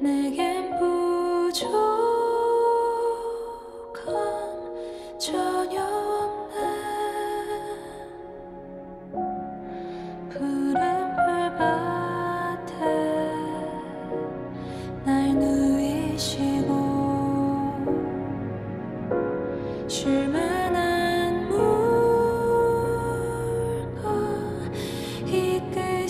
내겐 부족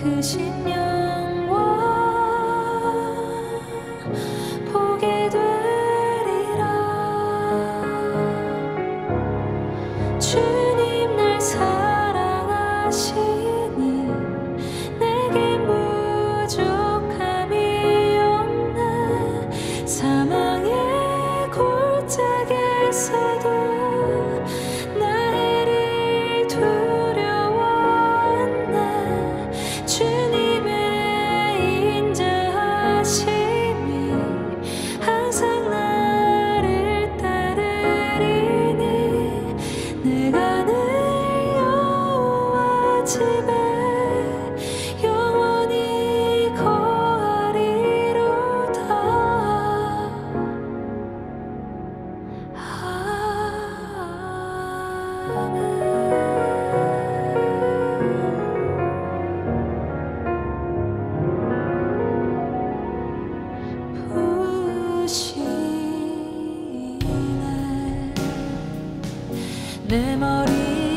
그 크신 그 여 내 머리